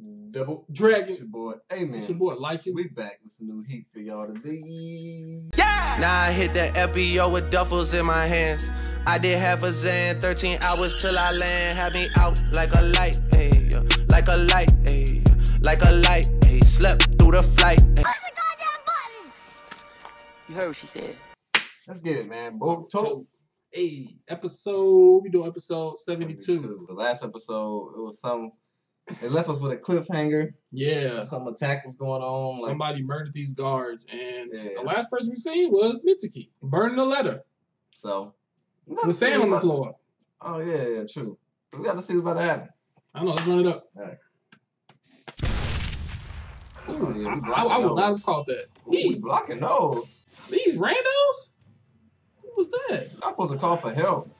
Mm-hmm. Double Dragon. It's your boy. Hey man. It's your boy, like it. We back with some new heat for y'all to today. Yeah. Now I hit that FBO with duffels in my hands. I did half a Zan, 13 hours till I land. Had me out like a light, ayy, yo. like a light, ayy, yo. like a light, ayy. Slept through the flight. ayy. You heard what she said. Let's get it, man. Bo Talk. Hey, episode. We do episode 72. The last episode, it was some. It left us with a cliffhanger. Yeah. Some attack was going on. Like, Somebody murdered these guards, and Yeah. the last person we seen was Mitsuki burning the letter so. with sand on the floor. Oh yeah, yeah, true. We got to see what's about to happen. I know. Let's run it up. Alright. Ooh, Oh, yeah, I, I, I would not have caught that. These, blocking those. these randos? What was that? I'm supposed to call for help.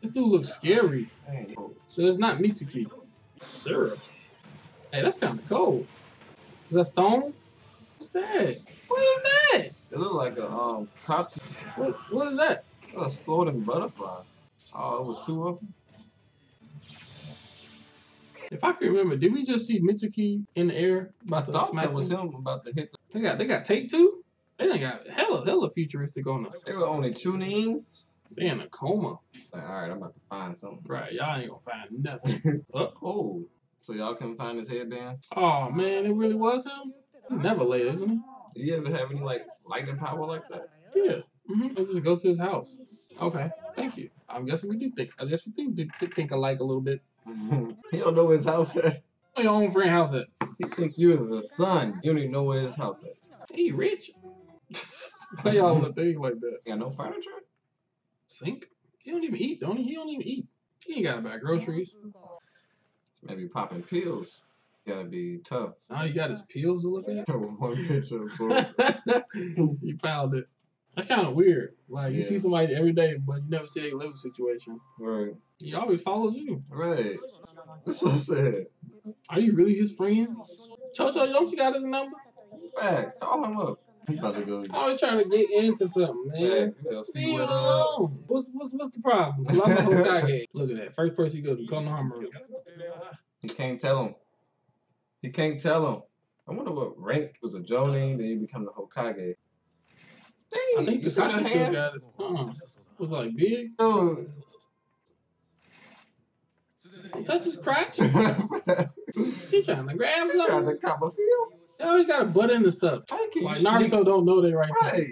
This dude looks scary. Dang. So it's not Mitsuki. Syrup. Hey, that's kind of cold. Is that stone? What's that? What is that? It looked like a um What, what is that? a exploding butterfly. Oh, it was two of them. If I can remember, did we just see Mitsuki in the air I about to thought smack that was him about to hit. The, They got they got take two. They done got hella hella futuristic on us. they were only two names. They in a coma. Like, all right, I'm about to find something. Right, y'all ain't gonna find nothing. oh, Oh, so y'all couldn't find his headband? oh man, it really was him. He's never late, isn't he? Do you ever have any like lightning power like that? Yeah. Mm-hmm. Let's just go to his house. Okay, thank you. I'm guessing we do think. I guess we do think, think alike a little bit. he don't know where his house at. Where your own friend house at? He thinks you're the son. You don't even know where his house at. He rich. Why y'all look things like that? Got no furniture. Sink? He don't even eat, don't he? He don't even eat. He ain't got to buy groceries. Maybe popping pills. Gotta be tough. Now you got his pills to look at. One picture of you found it. That's kind of weird. Like you see somebody every day, but you never see their living situation. Right. He always follows you. Right. That's what I said. Are you really his friend? Chocho, don't you got his number? Facts. Call him up. He's about to go. Always trying to get into something, man. Facts. See what. Uh, alone. What's what's what's the problem? 'Cause I'm the Hokage. Look at that. First person you go to Konohamaru. he can't tell him. He can't tell him. I wonder what rank was a Jonin, then you become the Hokage. Dang, I think you see that still got it. Uh-uh. Was like big? Dude. Touch his crotch. she She trying to grab tried something. to cop a feel. They always got a butt into stuff. How can you Like sneak- Naruto don't know they right there. Right.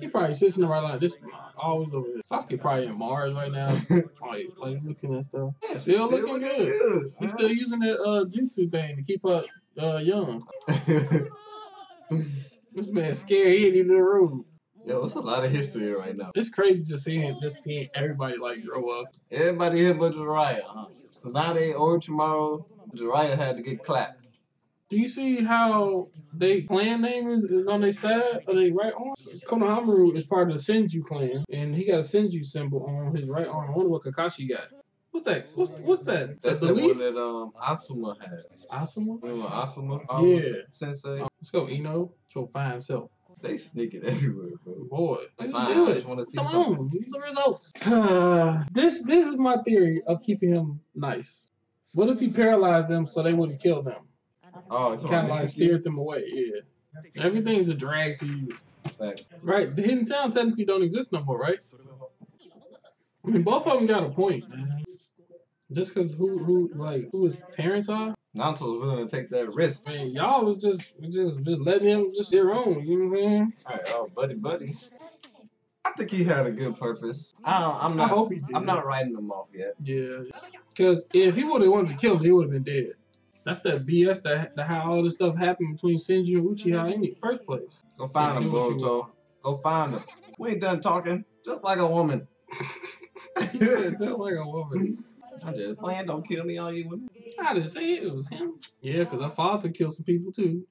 He probably sits in the right line. This always over there. Sasuke probably in Mars right now. Like, like he's looking at stuff. Yeah, Still looking good. He's huh? still using that uh jutsu thing to keep up uh young. This man scared. He ain't even in the room. Yo, it's a lot of history right now. It's crazy just seeing just seeing everybody like grow up. Everybody here but Jiraiya, huh? So now they or tomorrow, Jiraiya had to get clapped. Do you see how they clan name is, is on their side or they right arm? Konohamaru is part of the Senju clan, and he got a Senju symbol on his right arm. I wonder what Kakashi got. What's that? What's what's that? That's the the leaf? one that um Asuma had. Asuma? Remember Asuma? Yeah. Sensei. Let's go, Ino. Your fine self. They sneak it everywhere, bro. Boy, Fine, let's do I it. just wanna see Come something. on, give me the results. this this is my theory of keeping him nice. What if he paralyzed them so they wouldn't kill them? Oh, it's Kind of like steered them away. Yeah. Everything's a drag to you. Facts. Right, the hidden town technically don't exist no more, right? I mean, both of them got a point, man. Just because who, who, like, who his parents are? Naruto was willing to take that risk. I mean, y'all was just, just, just letting him just their own. You know what I'm saying? All right, oh, buddy, buddy. I think he had a good purpose. I don't, I'm I hope he did. I'm not writing him off yet. Yeah, because if he would have wanted to kill him, he would have been dead. That's that BS that, that how all this stuff happened between Shinji and Uchiha in the first place. Go find him, do what you Boruto. Go find him. We ain't done talking. Just like a woman. Just like a woman. I'm just playing. Don't kill me, all you women. I didn't say it, it was him. Yeah, because her father killed some people too.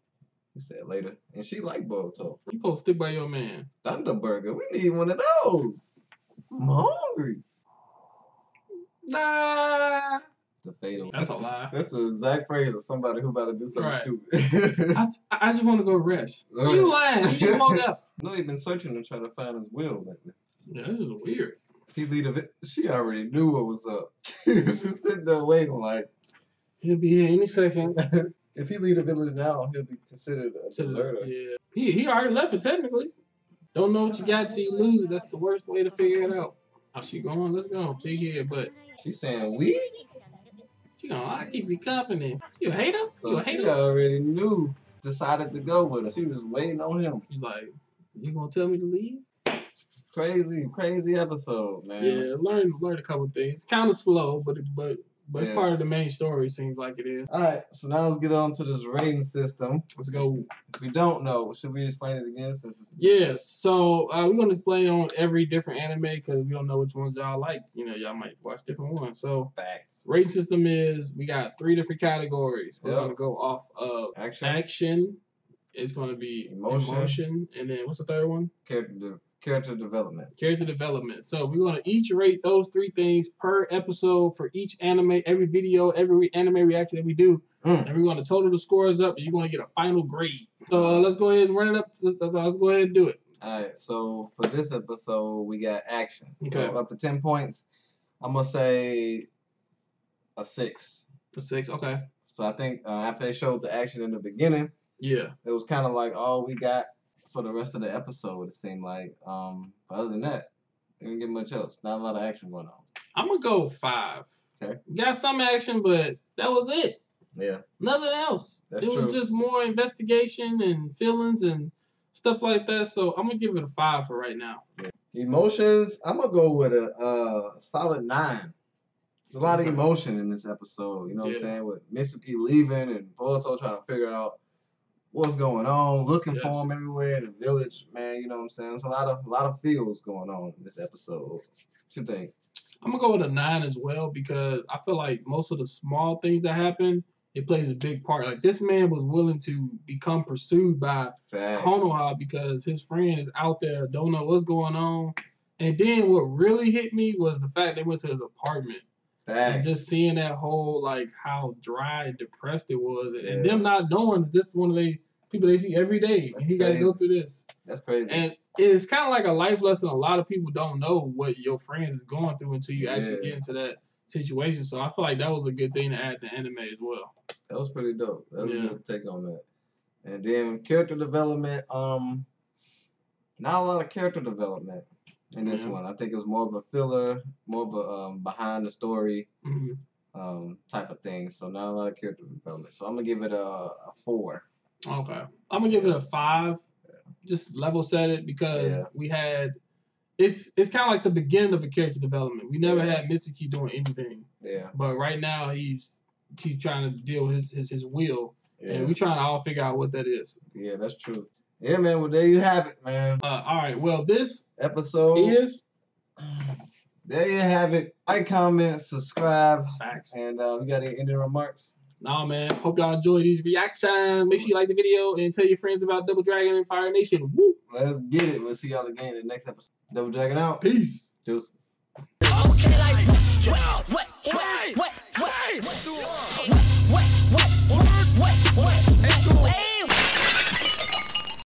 He said later. And she like Boruto. You supposed to stick by your man. Thunderburger. We need one of those. I'm hungry. Nah. The fatal. That's a lie. That's the exact phrase of somebody who about to do something Right. stupid. I, I just want to go rest. You lying. You woke up. no, he been searching to try to find his will lately. Yeah, this is weird. He lead a vi- She already knew what was up. She was just sitting there waiting like, He'll be here any second. if he leave the village now, he'll be considered a To deserter. yeah. He he already left it technically. Don't know what you got till you lose. That's the worst way to figure it out. How she going? Let's go. She here, but She's saying we. She gonna I keep you company. You a hater? So you a she hater? already knew. Decided to go with her. She was waiting on him. He's like, you gonna tell me to leave? Crazy, crazy episode, man. Yeah, learn learn a couple things. Kind of slow, but it, but but Yeah. it's part of the main story. Seems like it is. All right, so now let's get on to this rating system. Let's go. If we don't know, should we explain it again? Since it's Yeah, so uh, we're gonna explain on every different anime because we don't know which ones y'all like. You know, y'all might watch different ones. So facts. rating system is we got three different categories. We're Yep. gonna go off of Action, action. It's gonna be Emotion. emotion, and then what's the third one? character, character development. Character development. So we're gonna each rate those three things per episode for each anime, every video, every anime reaction that we do, Mm. and we're gonna total the scores up, and you're gonna get a final grade. So uh, let's go ahead and run it up. Let's, let's, let's go ahead and do it. All right, so for this episode, we got action. Okay. So up to 10 points, I'm going to say a six. A six. Okay. So I think uh, after they showed the action in the beginning, Yeah. it was kind of like all we got for the rest of the episode, it seemed like. Um, but other than that, we didn't get much else. Not a lot of action going on. I'm gonna go five. Okay. Got some action, but that was it. Yeah, Nothing else. That's it was true. just more investigation and feelings and stuff like that. So I'm gonna give it a five for right now. Emotions, I'm gonna go with a uh, solid nine. There's a lot of emotion in this episode. You know what I'm saying? With Mitsuki leaving and Boruto trying to figure out what's going on, looking Yes. for him everywhere in the village. Man, you know what I'm saying? There's a lot of a lot of feels going on in this episode. What you think? I'm gonna go with a nine as well because I feel like most of the small things that happen, it plays a big part. Like this man was willing to become pursued by Facts. Konoha because his friend is out there, don't know what's going on. And then what really hit me was the fact they went to his apartment. And just seeing that whole like how dry and depressed it was, and, and them not knowing that this is one of the people they see every day, That's and he got to go through this. That's crazy. And it's kind of like a life lesson. A lot of people don't know what your friends is going through until you actually Yeah. get into that situation. So I feel like that was a good thing to add to anime as well. That was pretty dope. That was Yeah. a good take on that. And then character development, um not a lot of character development in this Yeah. one. I think it was more of a filler, more of a um, behind the story hmm um type of thing. So not a lot of character development. So I'm gonna give it a, a four. Okay, I'm gonna give it a five. Just level set it because Yeah. we had. It's it's kind of like the beginning of a character development. We never Yeah. had Mitsuki doing anything. Yeah. But right now he's he's trying to deal with his his, his will, Yeah. and we're trying to all figure out what that is. yeah, that's true. Yeah, man. Well, there you have it, man. Uh, all right. Well, this episode is. There you have it. Like, comment, subscribe. And uh, we got any ending remarks? Nah, man. Hope y'all enjoy these reactions. Make sure you like the video and tell your friends about Double Dragon and Fire Nation. Woo! Let's get it. We'll see y'all again in the next episode. Double Dragon out. Peace. Deuces. Okay, like, what, what, what, what, what, what, what, what, what, what, what, what, what